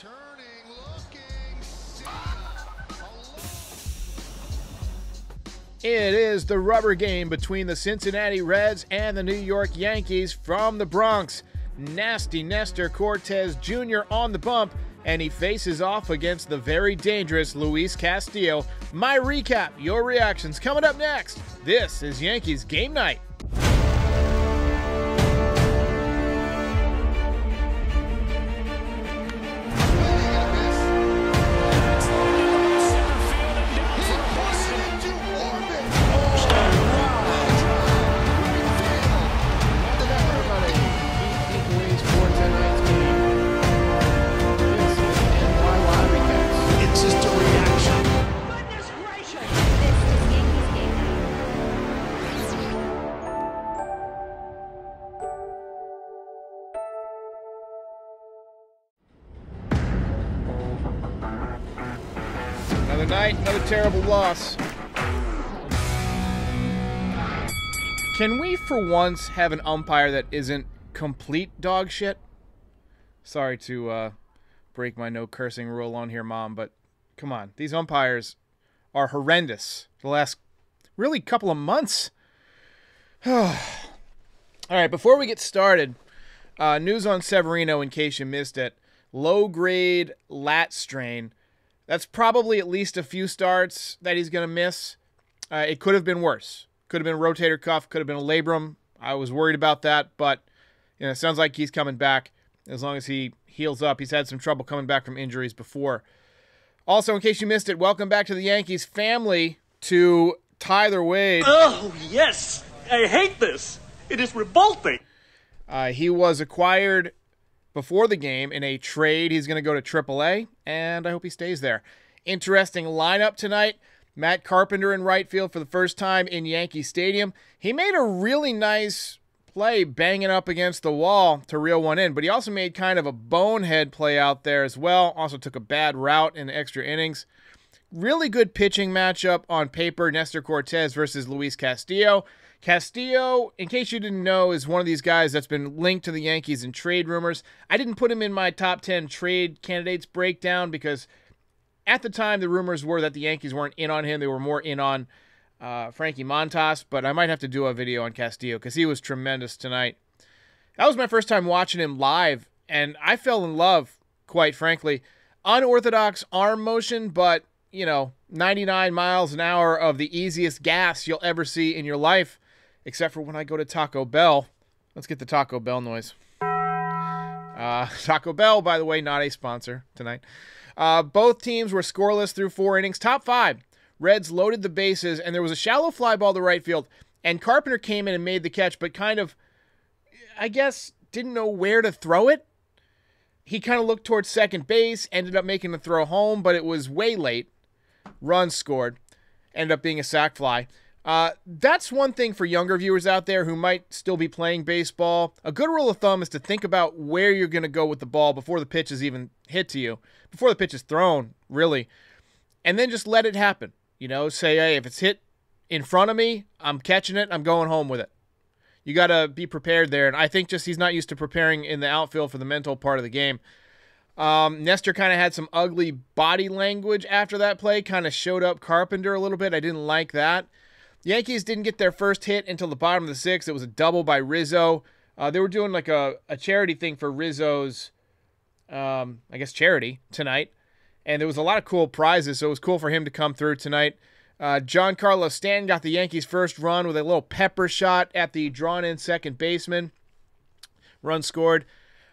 Turning, looking. It is the rubber game between the Cincinnati Reds and the New York Yankees from the Bronx. Nasty Nestor Cortes Jr. on the bump, and he faces off against the very dangerous Luis Castillo. My recap, your reactions coming up next. This is Yankees Game Night. Terrible loss. Can we, for once, have an umpire that isn't complete dog shit? Sorry to uh, break my no cursing rule on here, Mom, but come on. These umpires are horrendous the last really couple of months. All right, before we get started, uh, news on Severino in case you missed it. Low grade lat strain. That's probably at least a few starts that he's going to miss. Uh, it could have been worse. Could have been a rotator cuff. Could have been a labrum. I was worried about that, but you know, it sounds like he's coming back as long as he heals up. He's had some trouble coming back from injuries before. Also, in case you missed it, welcome back to the Yankees family to Tyler Wade. Oh, yes! I hate this! It is revolting! Uh, he was acquired before the game in a trade. He's going to go to AAA, and I hope he stays there. Interesting lineup tonight. Matt Carpenter in right field for the first time in Yankee Stadium. He made a really nice play banging up against the wall to reel one in, but he also made kind of a bonehead play out there as well. Also took a bad route in extra innings. Really good pitching matchup on paper Nestor Cortes versus Luis Castillo. Castillo, in case you didn't know, is one of these guys that's been linked to the Yankees in trade rumors. I didn't put him in my top 10 trade candidates breakdown because at the time the rumors were that the Yankees weren't in on him. They were more in on uh, Frankie Montas, but I might have to do a video on Castillo because he was tremendous tonight. That was my first time watching him live, and I fell in love, quite frankly. Unorthodox arm motion, but, you know, 99 miles an hour of the easiest gas you'll ever see in your life, except for when I go to Taco Bell. Let's get the Taco Bell noise. Uh, Taco Bell, by the way, not a sponsor tonight. Uh, both teams were scoreless through four innings. Top five. Reds loaded the bases, and there was a shallow fly ball to right field. And Carpenter came in and made the catch, but kind of, I guess, didn't know where to throw it. He kind of looked towards second base, ended up making the throw home, but it was way late. Run scored. Ended up being a sac fly. Uh, that's one thing for younger viewers out there who might still be playing baseball. A good rule of thumb is to think about where you're going to go with the ball before the pitch is even hit to you, before the pitch is thrown, really, and then just let it happen. You know, say, hey, if it's hit in front of me, I'm catching it, I'm going home with it. You got to be prepared there, and I think just he's not used to preparing in the outfield for the mental part of the game. Um, Nestor kind of had some ugly body language after that play, kind of showed up Carpenter a little bit. I didn't like that. Yankees didn't get their first hit until the bottom of the sixth. It was a double by Rizzo. Uh, they were doing like a, a charity thing for Rizzo's, um, I guess, charity tonight. And there was a lot of cool prizes, so it was cool for him to come through tonight. Uh, Giancarlo Stanton got the Yankees' first run with a little pepper shot at the drawn in second baseman. Run scored.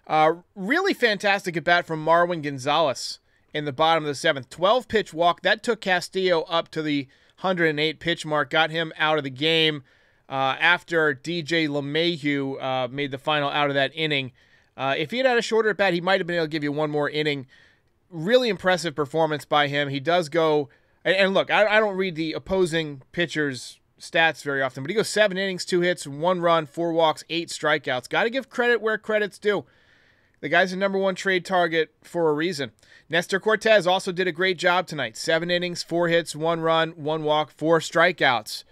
Uh, really fantastic at bat from Marwin Gonzalez in the bottom of the seventh. 12 pitch walk. That took Castillo up to the 108 pitch mark, got him out of the game uh, after DJ LeMahieu uh, made the final out of that inning. Uh, if he had had a shorter at bat, he might have been able to give you one more inning. Really impressive performance by him. He does go, and, and look, I, I don't read the opposing pitcher's stats very often, but he goes seven innings, two hits, one run, four walks, eight strikeouts. Got to give credit where credit's due. The guy's a number one trade target for a reason. Nestor Cortes also did a great job tonight. Seven innings, four hits, one run, one walk, four strikeouts.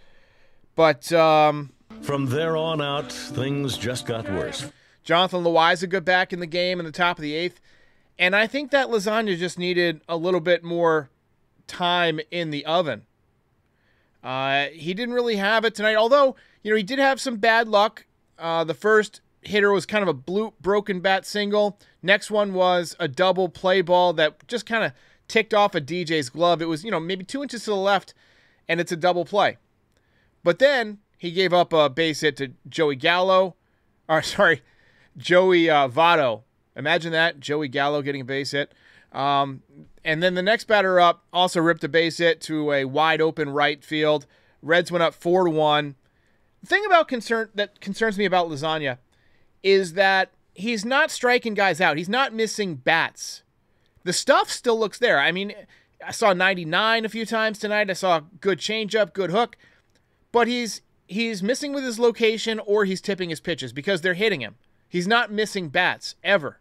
But um, From there on out, things just got worse. Jonathan Loaisiga back in the game in the top of the eighth. And I think that lasagna just needed a little bit more time in the oven. Uh, he didn't really have it tonight, although, you know, he did have some bad luck. Uh, the first hitter was kind of a blue, broken bat single. Next one was a double play ball that just kind of ticked off a DJ's glove. It was, you know, maybe two inches to the left, and it's a double play. But then he gave up a base hit to Joey Gallo, or sorry, Joey uh, Votto. Imagine that, Joey Gallo getting a base hit. Um, and then the next batter up also ripped a base hit to a wide open right field. Reds went up four to one. The thing about concern that concerns me about Lasagna is that he's not striking guys out. He's not missing bats. The stuff still looks there. I mean, I saw 99 a few times tonight. I saw a good changeup, good hook, but he's he's missing with his location or he's tipping his pitches because they're hitting him. He's not missing bats ever.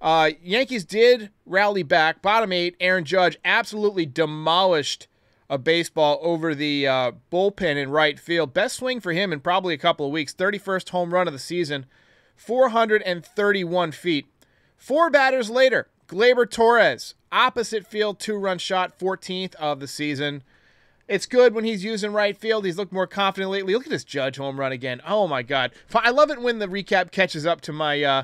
Uh, Yankees did rally back. Bottom eight, Aaron Judge absolutely demolished a baseball over the uh, bullpen in right field. Best swing for him in probably a couple of weeks. 31st home run of the season, 431 feet. Four batters later, Gleyber Torres, opposite field two run shot, 14th of the season. It's good when he's using right field. He's looked more confident lately. Look at this Judge home run again. Oh my God! I love it when the recap catches up to my uh,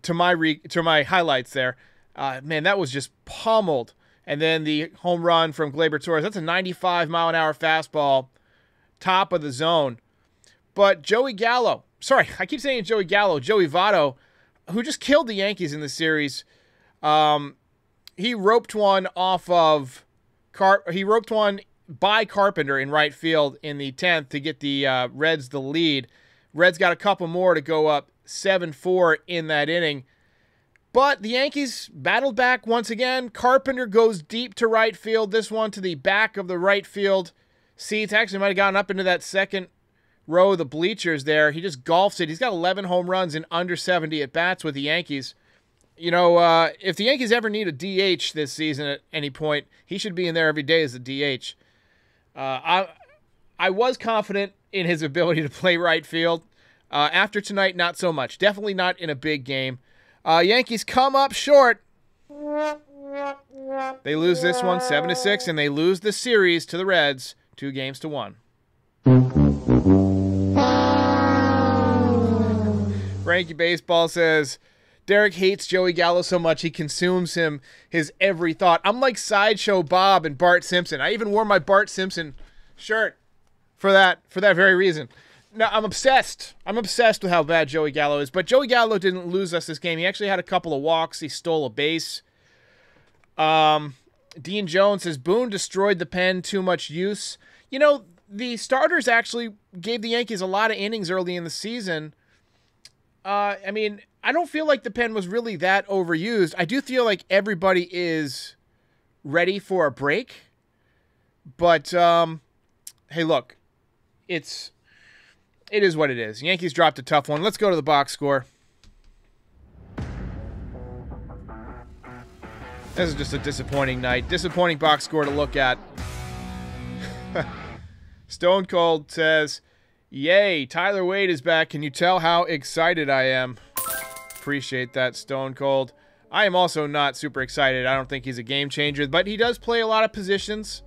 to my re- to my highlights there. Uh, man, that was just pummeled. And then the home run from Gleyber Torres. That's a 95 mile an hour fastball, top of the zone. But Joey Gallo, sorry, I keep saying Joey Gallo, Joey Votto, who just killed the Yankees in the series. Um, he roped one off of Car. He roped one by Carpenter in right field in the 10th to get the uh, Reds the lead. Reds got a couple more to go up 7 4 in that inning. But the Yankees battled back once again. Carpenter goes deep to right field. This one to the back of the right field seats. Actually, might have gotten up into that second row of the bleachers there. He just golfs it. He's got 11 home runs in under 70 at bats with the Yankees. You know, uh, if the Yankees ever need a DH this season at any point, he should be in there every day as a DH. Uh, I I was confident in his ability to play right field. Uh, after tonight, not so much. Definitely not in a big game. Uh, Yankees come up short. They lose this one seven to six, and they lose the series to the Reds two games to one. Frankie Baseball says Derek hates Joey Gallo so much he consumes him his every thought. I'm like sideshow Bob and Bart Simpson. I even wore my Bart Simpson shirt for that for that very reason. Now I'm obsessed. I'm obsessed with how bad Joey Gallo is. But Joey Gallo didn't lose us this game. He actually had a couple of walks. He stole a base. Um, Dean Jones says Boone destroyed the pen. Too much use. You know the starters actually gave the Yankees a lot of innings early in the season. Uh, I mean, I don't feel like the pen was really that overused. I do feel like everybody is ready for a break. But um, hey, look, it's it is what it is. Yankees dropped a tough one. Let's go to the box score. This is just a disappointing night. Disappointing box score to look at. Stone Cold says, Yay, Tyler Wade is back. Can you tell how excited I am? Appreciate that, Stone Cold. I am also not super excited. I don't think he's a game changer, but he does play a lot of positions.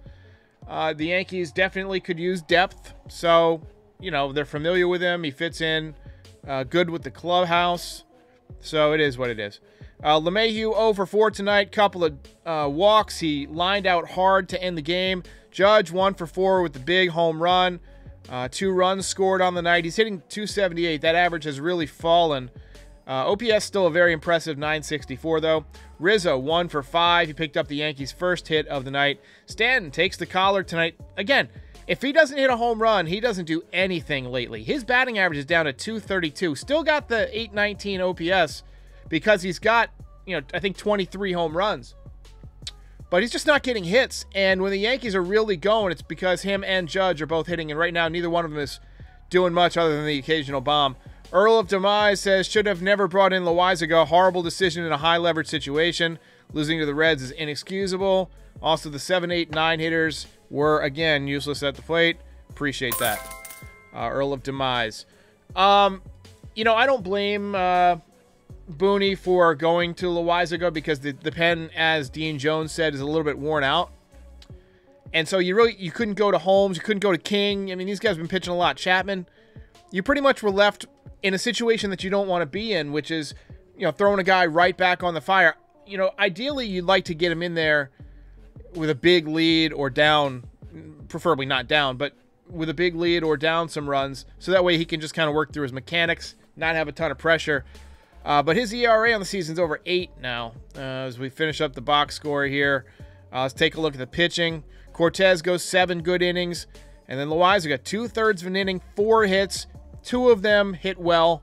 Uh, the Yankees definitely could use depth, so you know they're familiar with him. He fits in uh, good with the clubhouse, so it is what it is. Uh, LeMahieu 0 for 4 tonight. Couple of uh, walks. He lined out hard to end the game. Judge 1 for 4 with the big home run. Uh, two runs scored on the night. He's hitting 278. That average has really fallen. Uh, OPS still a very impressive 964 though. Rizzo one for five. He picked up the Yankees' first hit of the night. Stanton takes the collar tonight. Again, if he doesn't hit a home run, he doesn't do anything lately. His batting average is down to 232. Still got the 819 OPS because he's got, you know, I think 23 home runs. But he's just not getting hits. And when the Yankees are really going, it's because him and Judge are both hitting. And right now, neither one of them is doing much other than the occasional bomb. Earl of Demise says, should have never brought in Loaisiga. Horrible decision in a high leverage situation. Losing to the Reds is inexcusable. Also, the 7 8 9 hitters were, again, useless at the plate. Appreciate that. Uh, Earl of Demise. Um, you know, I don't blame uh, Booney for going to Loaisiga because the, the pen, as Dean Jones said, is a little bit worn out. And so you really you couldn't go to Holmes, you couldn't go to King. I mean, these guys have been pitching a lot. Chapman, you pretty much were left in a situation that you don't want to be in, which is, you know, throwing a guy right back on the fire. You know, ideally you'd like to get him in there with a big lead or down, preferably not down, but with a big lead or down some runs, so that way he can just kind of work through his mechanics, not have a ton of pressure. Uh, but his ERA on the season's over eight now. Uh, as we finish up the box score here, uh, let's take a look at the pitching. Cortes goes seven good innings, and then Loiza got two thirds of an inning, four hits, two of them hit well.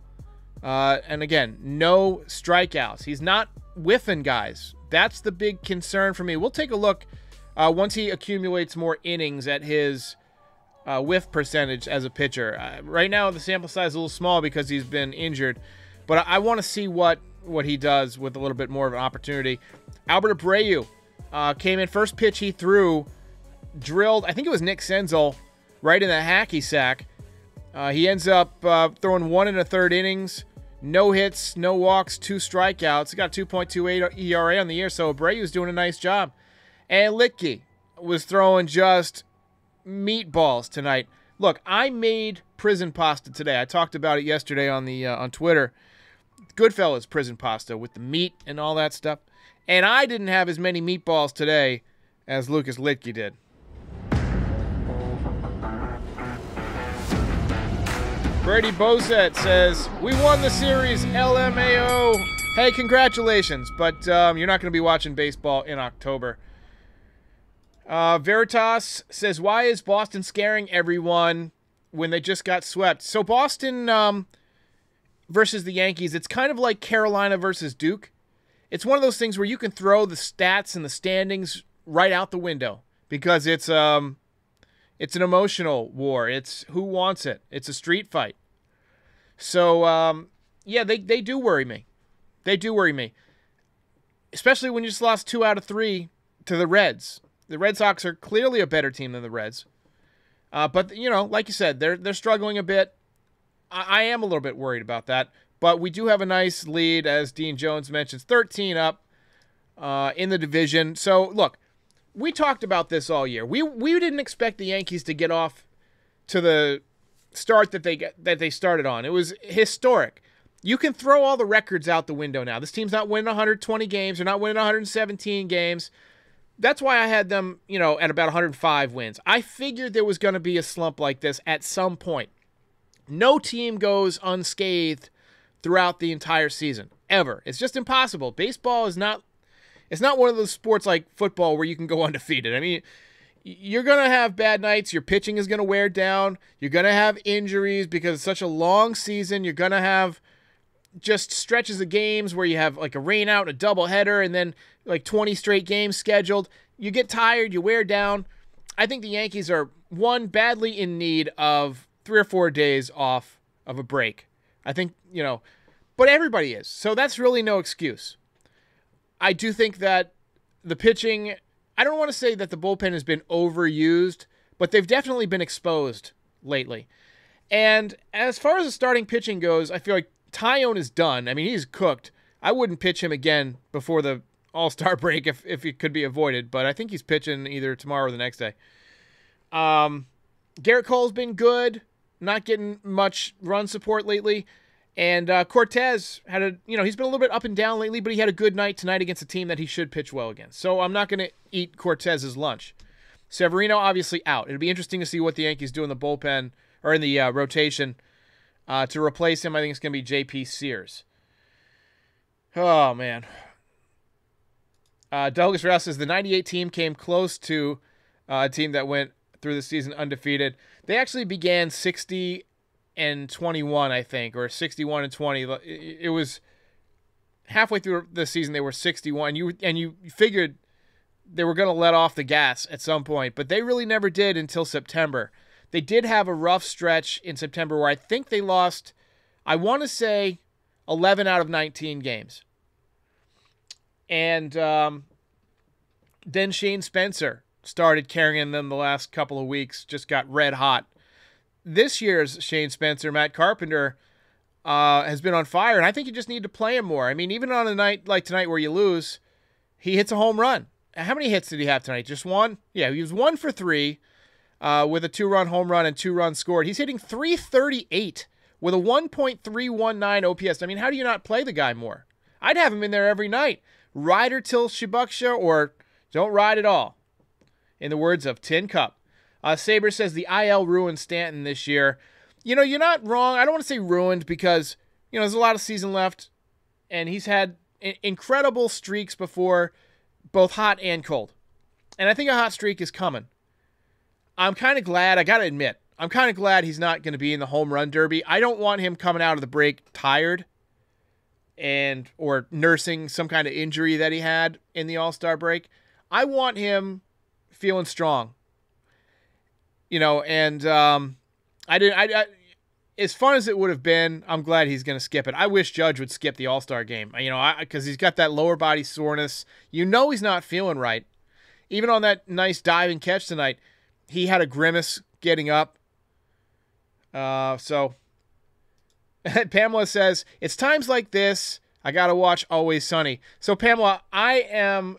Uh, and again, no strikeouts. He's not whiffing guys. That's the big concern for me. We'll take a look uh, once he accumulates more innings at his uh, whiff percentage as a pitcher. Uh, right now, the sample size is a little small because he's been injured, but I, I want to see what what he does with a little bit more of an opportunity. Albert Abreu uh, came in first pitch he threw, drilled. I think it was Nick Senzel right in the hacky sack. Uh, he ends up uh, throwing one and a third innings, no hits, no walks, two strikeouts. He got 2.28 ERA on the year, so Abreu's doing a nice job. And Luetge was throwing just meatballs tonight. Look, I made prison pasta today. I talked about it yesterday on the uh, on Twitter. Goodfellas prison pasta with the meat and all that stuff. And I didn't have as many meatballs today as Lucas Luetge did. Brady Bozet says, We won the series, LMAO. Hey, congratulations, but um, you're not going to be watching baseball in October. Uh, Veritas says, Why is Boston scaring everyone when they just got swept? So, Boston um, versus the Yankees, it's kind of like Carolina versus Duke. It's one of those things where you can throw the stats and the standings right out the window because it's um it's an emotional war. It's who wants it. It's a street fight. So um, yeah, they they do worry me. They do worry me, especially when you just lost two out of three to the Reds. The Red Sox are clearly a better team than the Reds, uh, but you know, like you said, they're they're struggling a bit. I, I am a little bit worried about that, but we do have a nice lead, as Dean Jones mentions, 13 up uh, in the division. So look, we talked about this all year. We we didn't expect the Yankees to get off to the start that they get, that they started on. It was historic. You can throw all the records out the window now. This team's not winning 120 games. They're not winning 117 games. That's why I had them, you know, at about 105 wins. I figured there was going to be a slump like this at some point. No team goes unscathed throughout the entire season ever. It's just impossible. Baseball is not it's not one of those sports like football where you can go undefeated. I mean, you're going to have bad nights. Your pitching is going to wear down. You're going to have injuries because it's such a long season. You're going to have just stretches of games where you have like a rain out, a double header, and then like 20 straight games scheduled. You get tired, you wear down. I think the Yankees are one badly in need of three or four days off of a break. I think, you know, but everybody is. So that's really no excuse. I do think that the pitching, I don't want to say that the bullpen has been overused, but they've definitely been exposed lately. And as far as the starting pitching goes, I feel like Taillon is done. I mean, he's cooked. I wouldn't pitch him again before the All Star break if, if it could be avoided, but I think he's pitching either tomorrow or the next day. Um, Gerrit Cole's been good, not getting much run support lately. And uh, Cortes had a, you know, he's been a little bit up and down lately, but he had a good night tonight against a team that he should pitch well against. So I'm not going to eat Cortes's lunch. Severino obviously out. It'll be interesting to see what the Yankees do in the bullpen or in the uh, rotation uh, to replace him. I think it's going to be J.P. Sears. Oh man. Uh, Douglas Rouse says the '98 team came close to uh, a team that went through the season undefeated. They actually began 60 and 21, I think, or 61 and 20. It was halfway through the season they were 61. You and you figured they were going to let off the gas at some point, but they really never did until September. They did have a rough stretch in September where I think they lost I want to say 11 out of 19 games. And um, then Shane Spencer started carrying them the last couple of weeks, just got red hot. This year's Shane Spencer, Matt Carpenter, uh, has been on fire, and I think you just need to play him more. I mean, even on a night like tonight where you lose, he hits a home run. How many hits did he have tonight? Just one? Yeah, he was one for three uh, with a two run home run and two runs scored. He's hitting 338 with a 1.319 OPS. I mean, how do you not play the guy more? I'd have him in there every night. Ride or till Shibuksha or don't ride at all. In the words of Tin Cup. Uh, Saber says the IL ruined Stanton this year. You know, you're not wrong. I don't want to say ruined because, you know, there's a lot of season left and he's had incredible streaks before, both hot and cold. And I think a hot streak is coming. I'm kind of glad, I got to admit, I'm kind of glad he's not going to be in the home run derby. I don't want him coming out of the break tired and or nursing some kind of injury that he had in the All-Star break. I want him feeling strong. You know, and um I didn't I, I as fun as it would have been, I'm glad he's going to skip it. I wish Judge would skip the All Star game. You know, because he's got that lower body soreness. You know, he's not feeling right. Even on that nice diving catch tonight, he had a grimace getting up. Uh, so Pamela says it's times like this I gotta watch Always Sunny. So Pamela, I am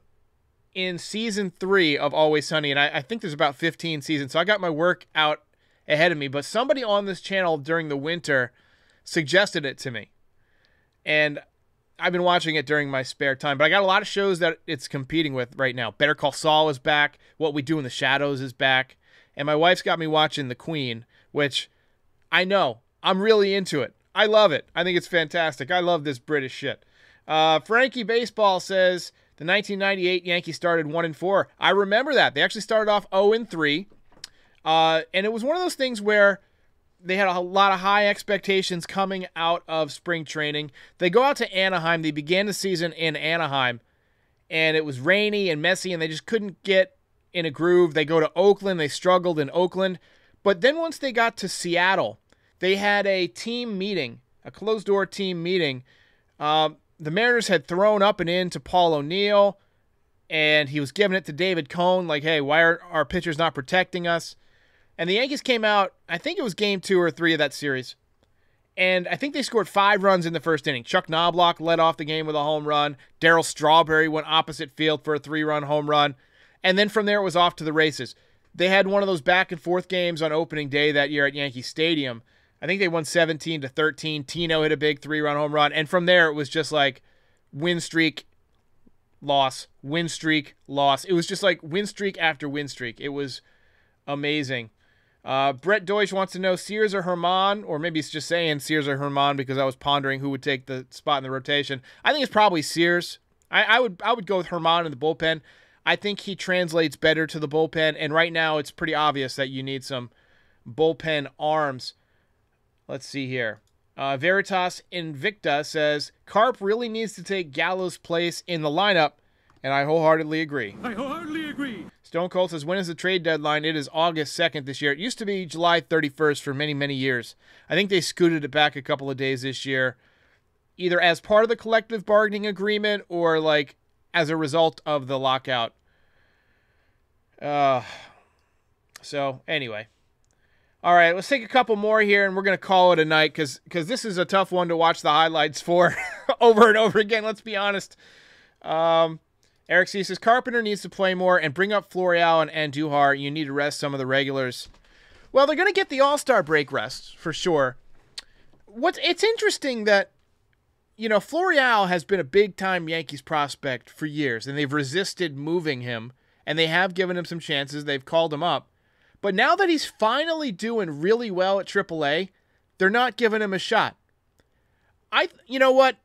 in season three of Always Sunny, and I, I think there's about 15 seasons. So I got my work out ahead of me. But somebody on this channel during the winter suggested it to me, and I've been watching it during my spare time. But I got a lot of shows that it's competing with right now. Better Call Saul is back. What We Do in the Shadows is back, and my wife's got me watching The Queen, which I know I'm really into it. I love it. I think it's fantastic. I love this British shit. Uh, Frankie Baseball says the 1998 Yankees started one and four. I remember that they actually started off 0 and three, uh, and it was one of those things where they had a lot of high expectations coming out of spring training. They go out to Anaheim. They began the season in Anaheim, and it was rainy and messy, and they just couldn't get in a groove. They go to Oakland. They struggled in Oakland, but then once they got to Seattle they had a team meeting, a closed door team meeting. Um, the Mariners had thrown up and in to Paul O'Neill, and he was giving it to David Cone, like, hey, why are our pitchers not protecting us? And the Yankees came out, I think it was game two or three of that series. And I think they scored five runs in the first inning. Chuck Knobloch led off the game with a home run. Darryl Strawberry went opposite field for a three run home run. And then from there, it was off to the races. They had one of those back and forth games on opening day that year at Yankee Stadium I think they won 17 to 13. Tino hit a big three run home run. And from there, it was just like win streak, loss, win streak, loss. It was just like win streak after win streak. It was amazing. Uh, Brett Deutsch wants to know Sears or Germán, or maybe he's just saying Sears or Germán because I was pondering who would take the spot in the rotation. I think it's probably Sears. I, I would I would go with Germán in the bullpen. I think he translates better to the bullpen, and right now it's pretty obvious that you need some bullpen arms. Let's see here. Uh, Veritas Invicta says Carp really needs to take Gallo's place in the lineup, and I wholeheartedly agree. I wholeheartedly agree. Stone Cold says, when is the trade deadline? It is August 2nd this year. It used to be July 31st for many, many years. I think they scooted it back a couple of days this year, either as part of the collective bargaining agreement or like as a result of the lockout. Uh, so, anyway. All right, let's take a couple more here, and we're going to call it a night because because this is a tough one to watch the highlights for over and over again. Let's be honest. Um, Eric C says Carpenter needs to play more and bring up Florial and Andujar. You need to rest some of the regulars. Well, they're going to get the All Star break rest for sure. What's it's interesting that you know Florial has been a big time Yankees prospect for years, and they've resisted moving him, and they have given him some chances. They've called him up, but now that he's finally doing really well at AAA, they're not giving him a shot. I, you know what,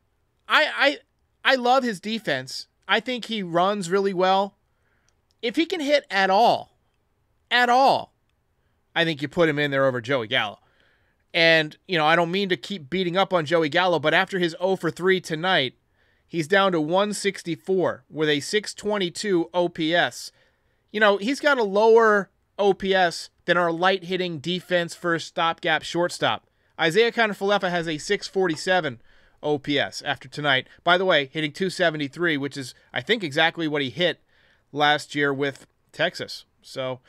I I I love his defense. I think he runs really well. If he can hit at all, at all, I think you put him in there over Joey Gallo. And, you know, I don't mean to keep beating up on Joey Gallo, but after his 0 for 3 tonight, he's down to 164 with a 622 OPS. You know, he's got a lower OPS than our light hitting defense first stopgap shortstop. Isiah Kiner-Falefa has a 647 OPS after tonight. By the way, hitting 273, which is, I think, exactly what he hit last year with Texas. So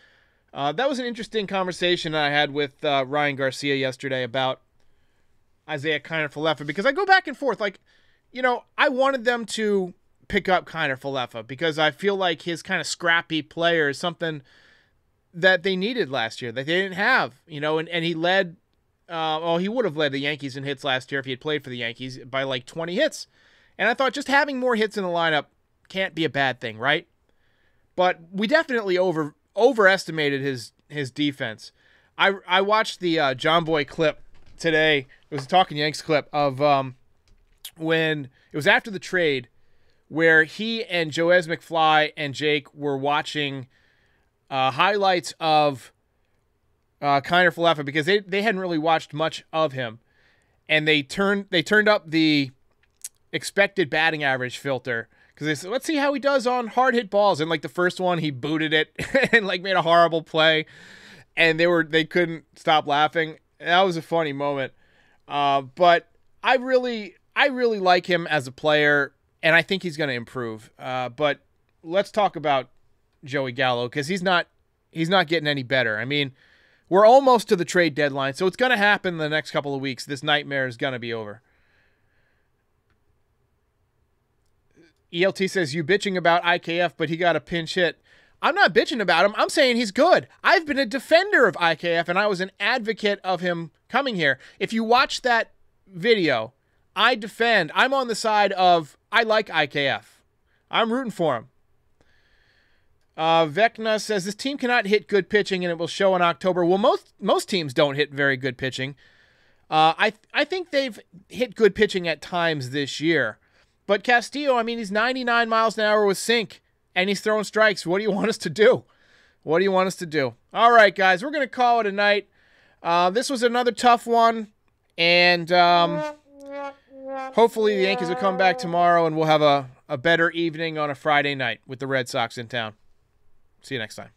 uh, that was an interesting conversation I had with uh, Ryan Garcia yesterday about Isiah Kiner-Falefa because I go back and forth. Like, you know, I wanted them to pick up Kiner Falefa because I feel like his kind of scrappy player is something that they needed last year that they didn't have. You know, and, and he led. Uh, well, he would have led the Yankees in hits last year if he had played for the Yankees by like 20 hits. And I thought just having more hits in the lineup can't be a bad thing, right? But we definitely over overestimated his his defense. I I watched the uh, Jomboy clip today. It was a Talking Yanks clip of um, when it was after the trade, where he and Joez McFly and Jake were watching uh, highlights of uh, Kiner Falefa because they, they hadn't really watched much of him, and they turned they turned up the expected batting average filter because they said let's see how he does on hard hit balls. And like the first one he booted it and like made a horrible play. And they were they couldn't stop laughing. That was a funny moment. Uh, but I really I really like him as a player and I think he's going to improve. Uh, but let's talk about Joey Gallo because he's not he's not getting any better I mean we're almost to the trade deadline so it's going to happen in the next couple of weeks this nightmare is going to be over ELT says you bitching about IKF, but he got a pinch hit. I'm not bitching about him. I'm saying he's good. I've been a defender of IKF and I was an advocate of him coming here. If you watch that video, I defend. I'm on the side of I like IKF. I'm rooting for him. Uh, Vecna says this team cannot hit good pitching and it will show in October. Well, most most teams don't hit very good pitching. Uh, I I think they've hit good pitching at times this year. But Castillo, I mean, he's 99 miles an hour with sink and he's throwing strikes. What do you want us to do? What do you want us to do? All right, guys, we're going to call it a night. Uh, this was another tough one. And um, hopefully the Yankees will come back tomorrow and we'll have a, a better evening on a Friday night with the Red Sox in town. See you next time.